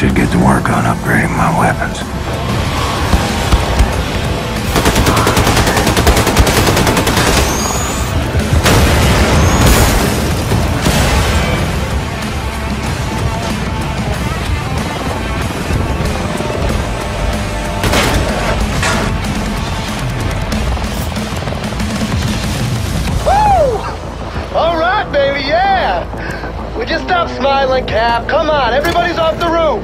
Should get to work on upgrading my weapons. Smiling, Cap? Come on, everybody's off the roof!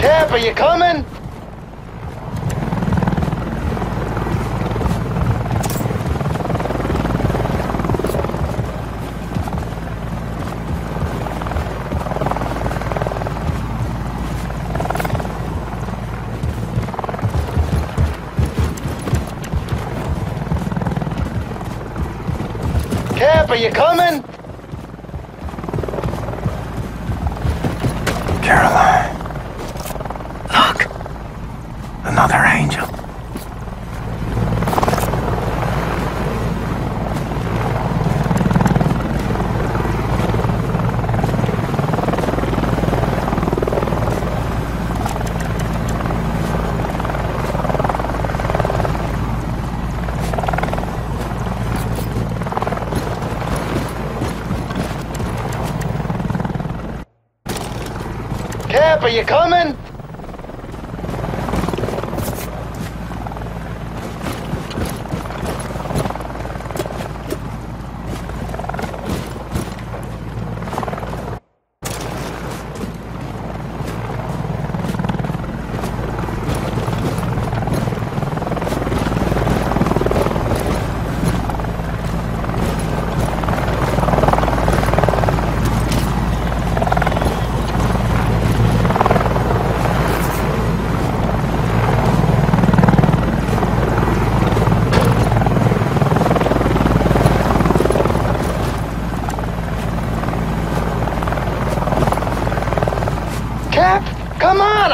Cap, are you coming? Cap, are you coming? Caroline. Coming?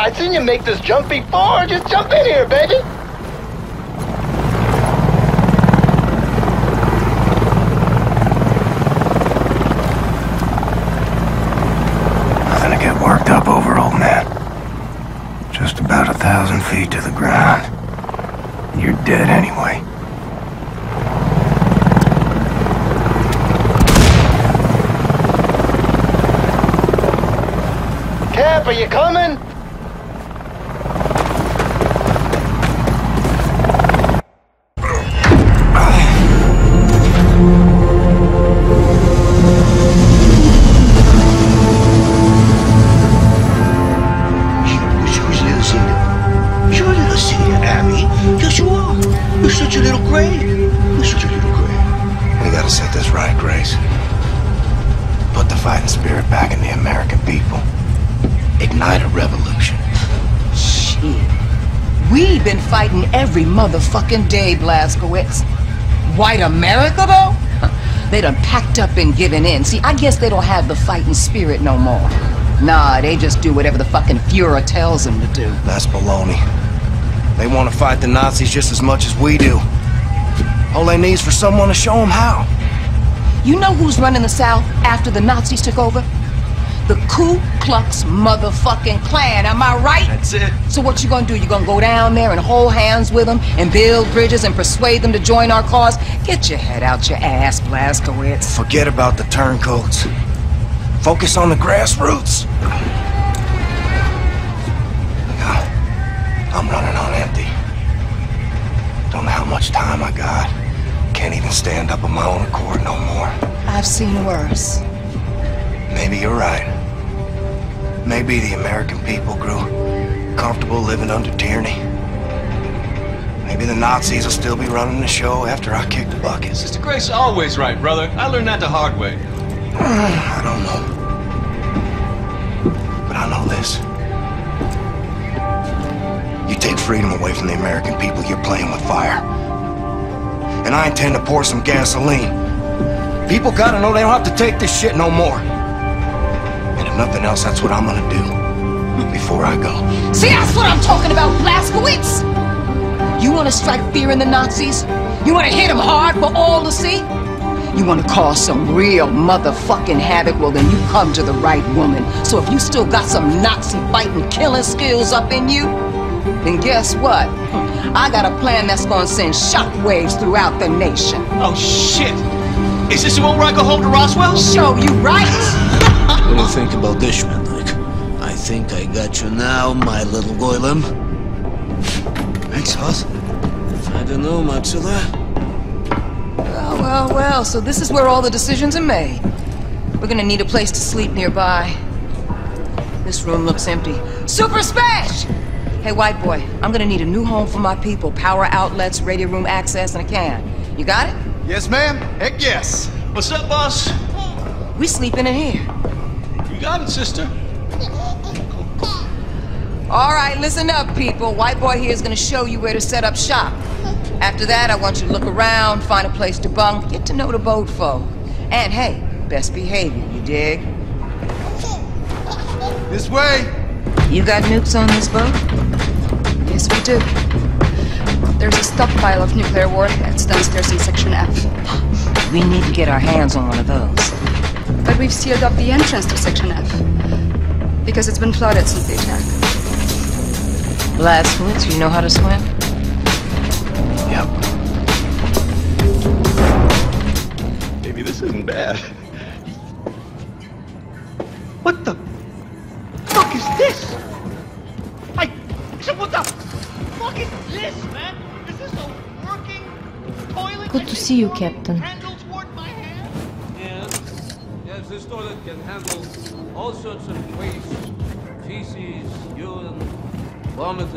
I seen you make this jump before. Just jump in here, baby. Fighting spirit back in the American people. Ignite a revolution. Shit. We've been fighting every motherfucking day, Blazkowicz. White America, though? They done packed up and given in. See, I guess they don't have the fighting spirit no more. Nah, they just do whatever the fucking Fuhrer tells them to do. That's baloney. They want to fight the Nazis just as much as we do. All they need is for someone to show them how. You know who's running the South after the Nazis took over? The Ku Klux motherfucking Klan, am I right? That's it. So what you gonna do? You gonna go down there and hold hands with them and build bridges and persuade them to join our cause? Get your head out your ass, Blazkowicz. Forget about the turncoats. Focus on the grassroots. I'm running on empty. Don't know how much time I got. Can't even stand up on my own accord no more. I've seen worse. Maybe you're right. Maybe the American people grew comfortable living under tyranny. Maybe the Nazis will still be running the show after I kick the bucket. Sister Grace always right, brother. I learned that the hard way. I don't know. But I know this. You take freedom away from the American people, you're playing with fire. And I intend to pour some gasoline. People gotta know they don't have to take this shit no more. And if nothing else, that's what I'm gonna do. before I go. See, that's what I'm talking about, Blazkowicz! You want to strike fear in the Nazis? You want to hit them hard for all to see? You want to cause some real motherfucking havoc? Well, then you come to the right woman. So if you still got some Nazi fighting, killing skills up in you, then guess what? I got a plan that's gonna send shockwaves throughout the nation. Oh, shit! Is this the one where I go home to Roswell? Show you right! What do you think about this, Menlik? I think I got you now, my little golem. Thanks, Hus. I don't know, Maxilla. Well, well, well, so this is where all the decisions are made. We're gonna need a place to sleep nearby. This room looks empty. Super Smash! Hey, white boy, I'm gonna need a new home for my people. Power outlets, radio room access, and a can. You got it? Yes, ma'am. Heck yes. What's up, boss? We sleeping in here. You got it, sister. All right, listen up, people. White boy here is gonna show you where to set up shop. After that, I want you to look around, find a place to bunk, get to know the boat folk. And hey, best behavior, you dig? This way. You got nukes on this boat? Yes, we do. There's a stockpile of nuclear warheads downstairs in Section F. We need to get our hands on one of those. But we've sealed up the entrance to Section F. Because it's been flooded since the attack. Last Blazkowicz, you know how to swim? Yep. Maybe this isn't bad. You, Captain. Handle toward my hand? Yes. Yes, this toilet can handle all sorts of waste. Feces, urine, vomit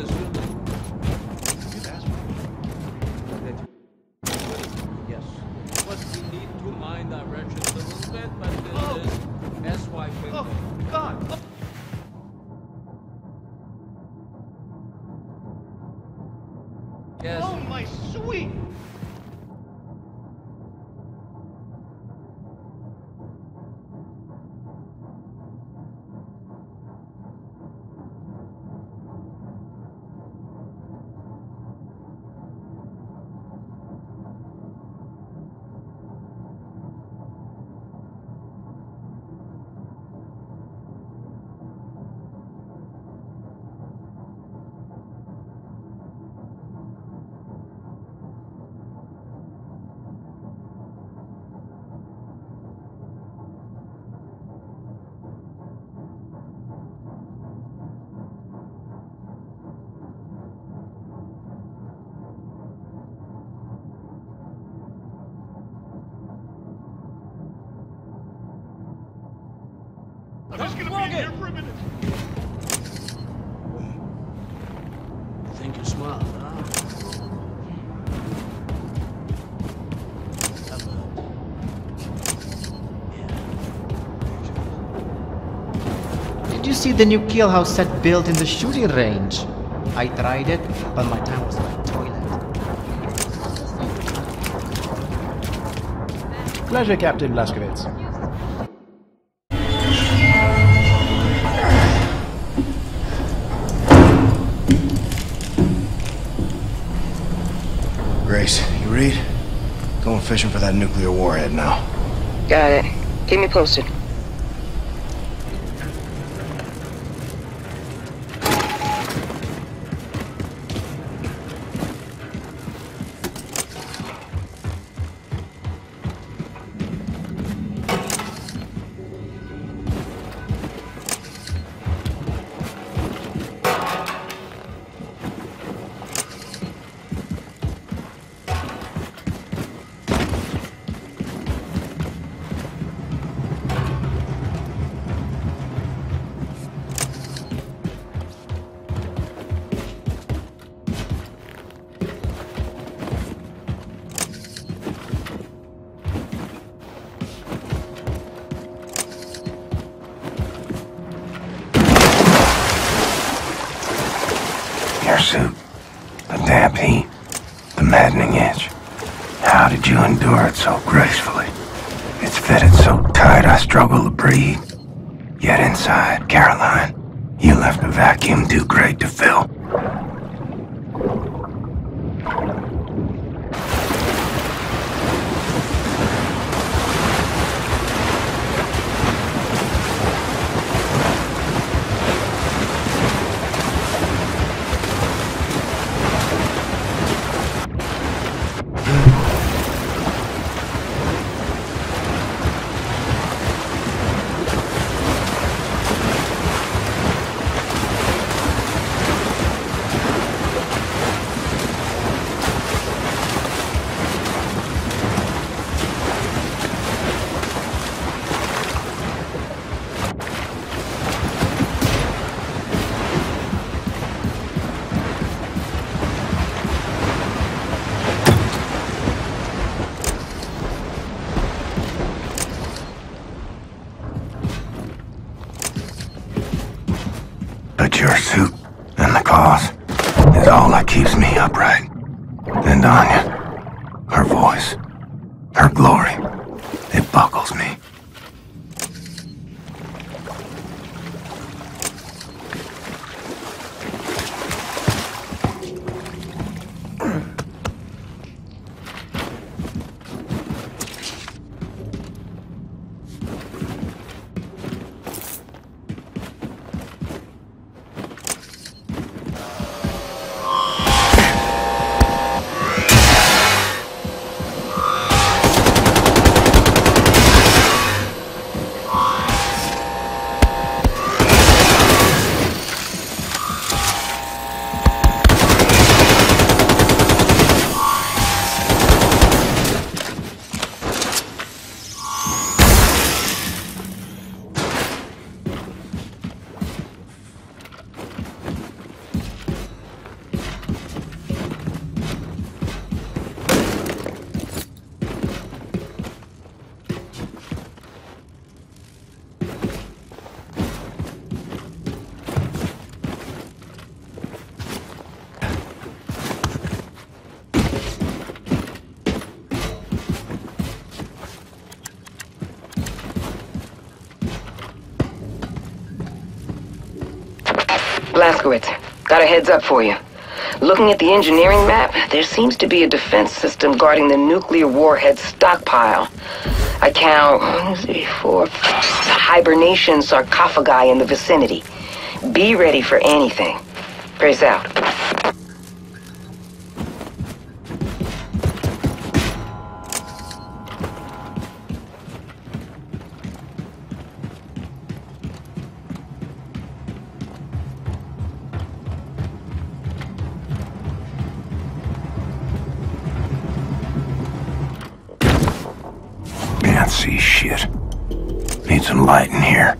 I'm just gonna be here for a minute. I think you're smart, huh? Did you see the new kill house set built in the shooting range? I tried it, but my time was like toilet. Pleasure, Captain Blazkowicz. Read? Going fishing for that nuclear warhead now. Got it. Keep me posted. Heads up for you. Looking at the engineering map, there seems to be a defense system guarding the nuclear warhead stockpile. I count three, four, hibernation sarcophagi in the vicinity. Be ready for anything. Brace out. Shit. Need some light in here.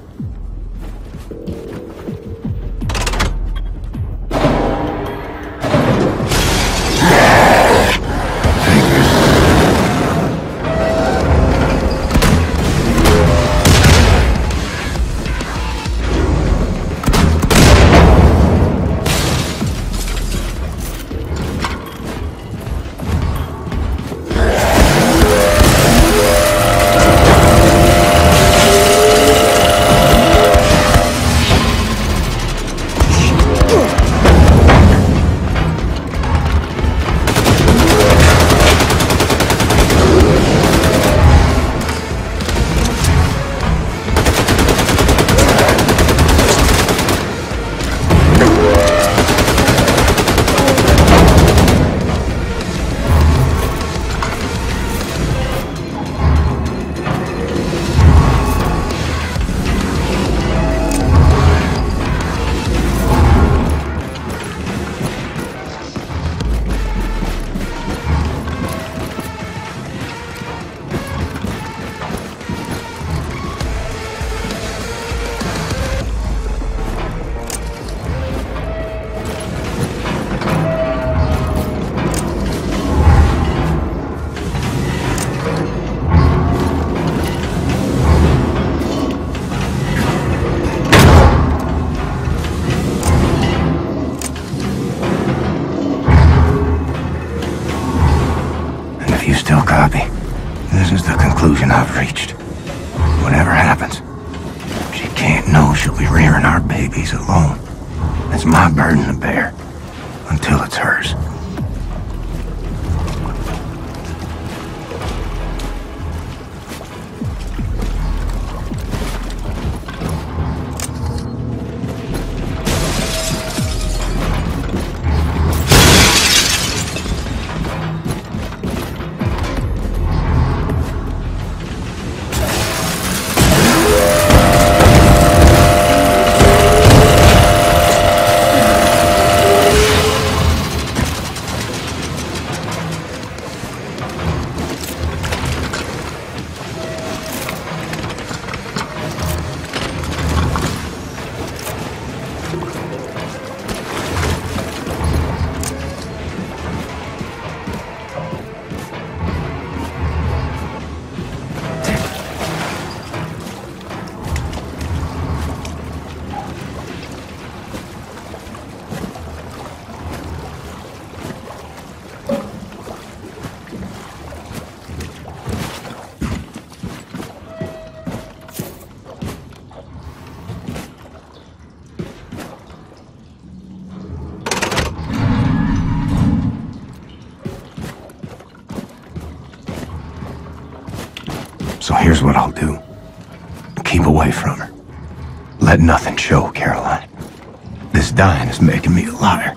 What I'll do. Keep away from her. Let nothing show, Caroline. This dying is making me a liar.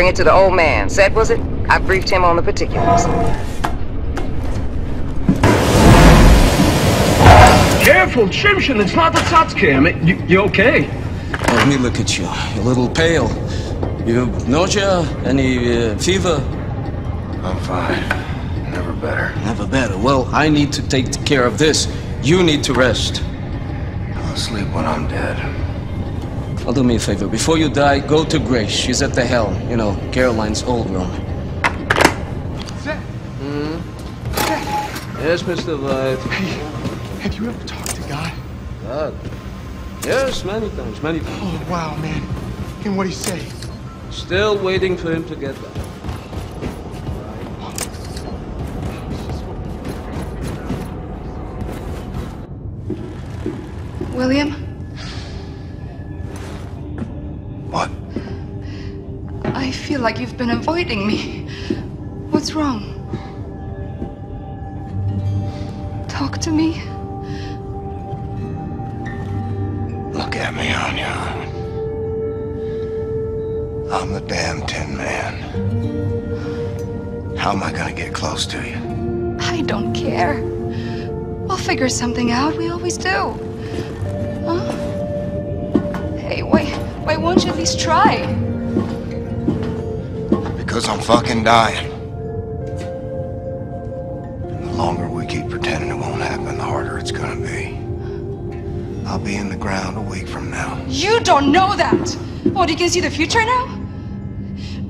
Bring it to the old man. Said was it? I briefed him on the particulars. Careful, Chimshin, it's not the Satsuki. I mean, you, you okay? Oh, let me look at you. You're a little pale. You have nausea? Any uh, fever? I'm fine. Never better. Never better. Well, I need to take care of this. You need to rest. I'll sleep when I'm dead. Well, do me a favor. Before you die, go to Grace. She's at the hell. You know, Caroline's old room. Mm-hmm. Yes, Mr. White. Hey, Have you ever talked to God? God. Yes, many times, many times. Oh, wow, man. And what'd he say? Still waiting for him to get back. William, like you've been avoiding me. What's wrong? Talk to me. Look at me, Anya. I'm the damn Tin Man. How am I gonna get close to you? I don't care. We'll figure something out. We always do. Huh? Hey, why, why won't you at least try? Because I'm fucking dying. The longer we keep pretending it won't happen, the harder it's gonna be. I'll be in the ground a week from now. You don't know that! What, you can see the future now?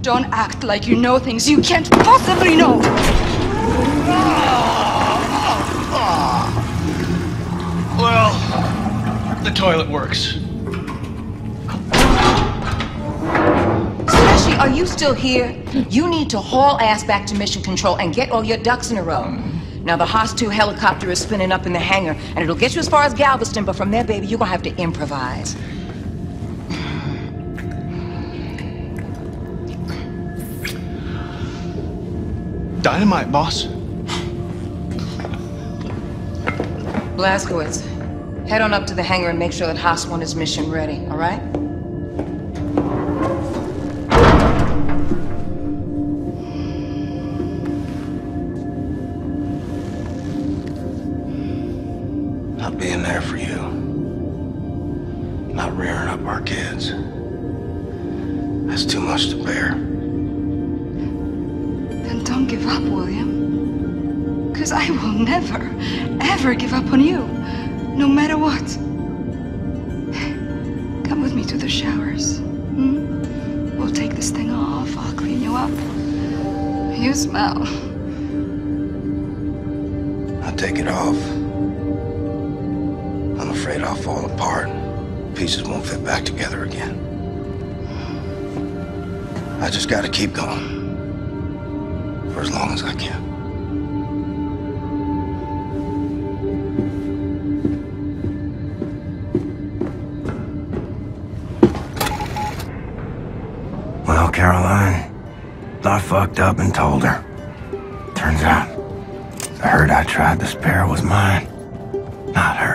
Don't act like you know things you can't possibly know! Well, the toilet works. Slashy, are you still here? You need to haul ass back to mission control and get all your ducks in a row. Now, the Haas 2 helicopter is spinning up in the hangar, and it'll get you as far as Galveston, but from there, baby, you're gonna have to improvise. Dynamite, boss. Blazkowicz, head on up to the hangar and make sure that Haas 1 is mission ready, all right? Gotta keep going. For as long as I can. Well, Caroline, I fucked up and told her. Turns out, the hurt I tried to spare was mine, not hers.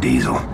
Diesel.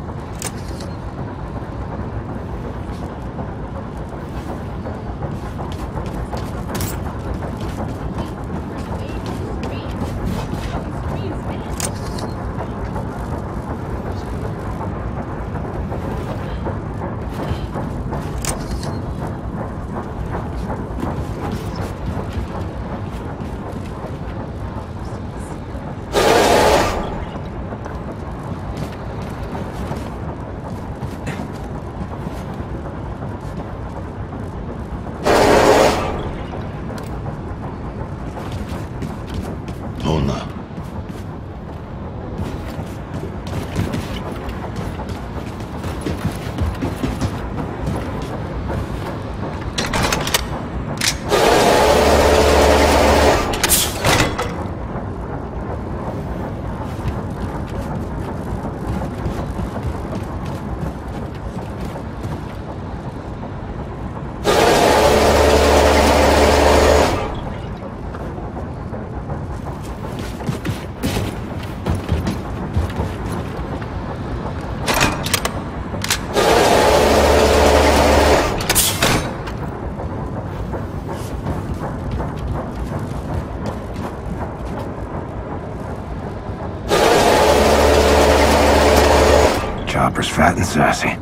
Fat and sassy.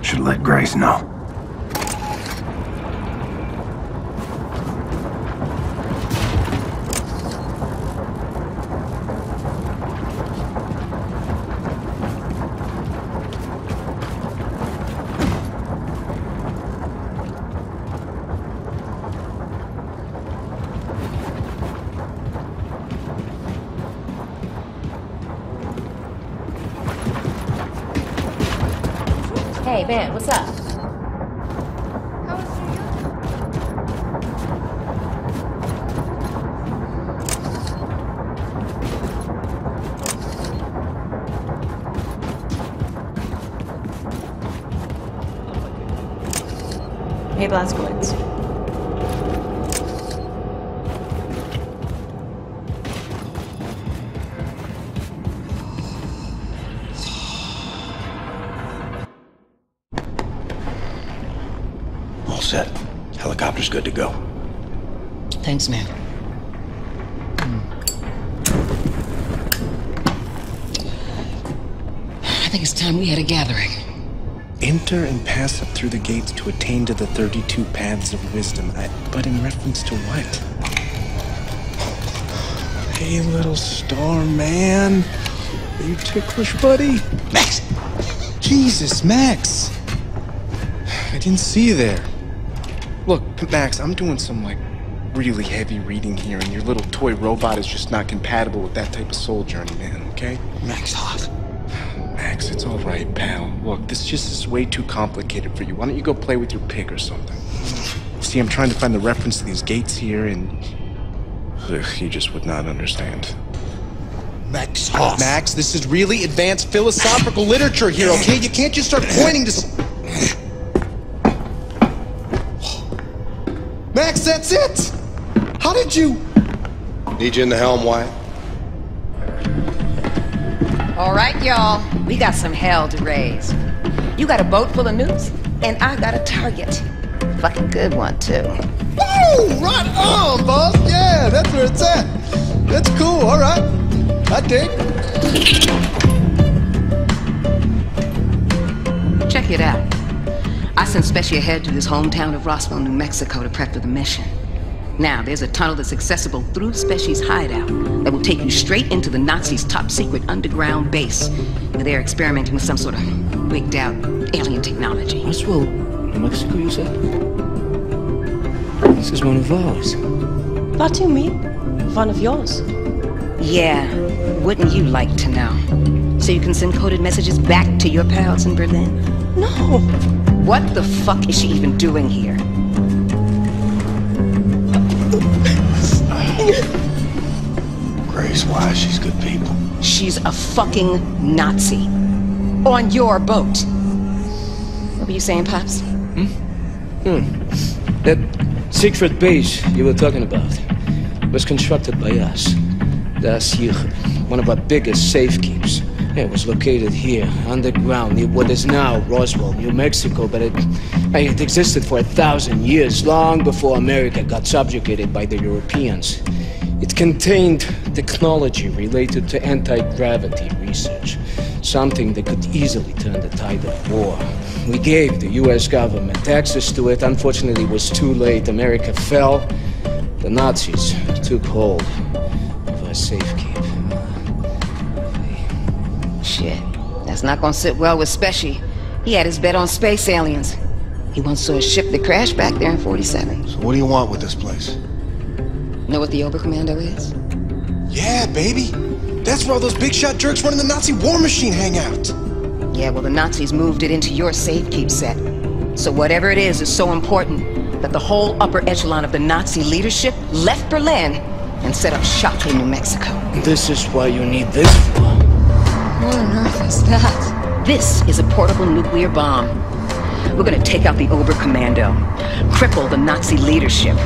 Should let Grace know. Set. Helicopter's good to go. Thanks, man. Hmm. I think it's time we had a gathering. Enter and pass up through the gates to attain to the 32 paths of wisdom. I, but in reference to what? Hey, little star man. Are you ticklish, buddy? Max! Jesus, Max! I didn't see you there. Look, Max, I'm doing some, like, really heavy reading here, and your little toy robot is just not compatible with that type of soul journey, man, okay? Max, hot. Max, it's all right, pal. Look, this just is way too complicated for you. Why don't you go play with your pig or something? See, I'm trying to find the reference to these gates here, and ugh, you just would not understand. Max, Max, this is really advanced philosophical literature here, okay? You can't just start pointing to. Did you? Need you in the helm, Wyatt? All right, y'all. We got some hell to raise. You got a boat full of nukes, and I got a target. Fucking good one, too. Woo! Right on, boss! Yeah, that's where it's at. That's cool, all right. I dig. Check it out. I sent Spesh ahead to his hometown of Roswell, New Mexico to prep for the mission. Now, there's a tunnel that's accessible through Spesh's hideout that will take you straight into the Nazis' top secret underground base, where they're experimenting with some sort of wigged out alien technology. Roswell, New Mexico, you said? This is one of ours. What do you mean? One of yours? Yeah, wouldn't you like to know? So you can send coded messages back to your pals in Berlin? No! What the fuck is she even doing here? Grace, why? She's good people. She's a fucking Nazi. On your boat. What were you saying, Pops? Hmm. Hmm. That secret base you were talking about was constructed by us. Da'at Yichud, one of our biggest safekeeps. It was located here, underground, near what is now Roswell, New Mexico, but it, it existed for a thousand years, long before America got subjugated by the Europeans. It contained technology related to anti-gravity research, something that could easily turn the tide of war. We gave the US government access to it. Unfortunately, it was too late. America fell. The Nazis took hold of our. Shit. That's not gonna sit well with Spesh. He had his bet on space aliens. He once saw a ship that crashed back there in 47. So what do you want with this place? Know what the Oberkommando is? Yeah, baby. That's where all those big shot jerks running the Nazi war machine hang out. Yeah, well, the Nazis moved it into your safe keep set. So whatever it is is so important that the whole upper echelon of the Nazi leadership left Berlin and set up shop in New Mexico. This is why you need this for. What on earth is that? This is a portable nuclear bomb. We're gonna take out the Oberkommando, cripple the Nazi leadership,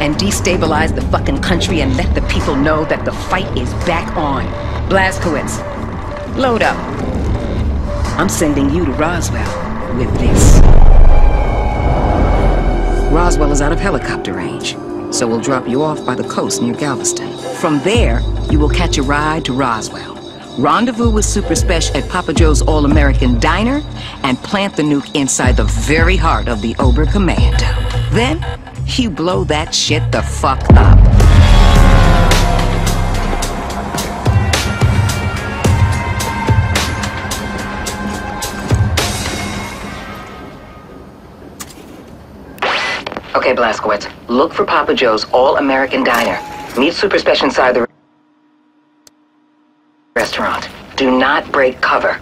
and destabilize the fucking country and let the people know that the fight is back on. Blazkowicz, load up. I'm sending you to Roswell with this. Roswell is out of helicopter range, so we'll drop you off by the coast near Galveston. From there, you will catch a ride to Roswell, Rendezvous with Super Spesh at Papa Joe's All-American Diner and plant the nuke inside the very heart of the Oberkommando. Then, you blow that shit the fuck up. Okay, Blazkowicz, look for Papa Joe's All-American Diner. Meet Super Spesh inside the restaurant. Do not break cover.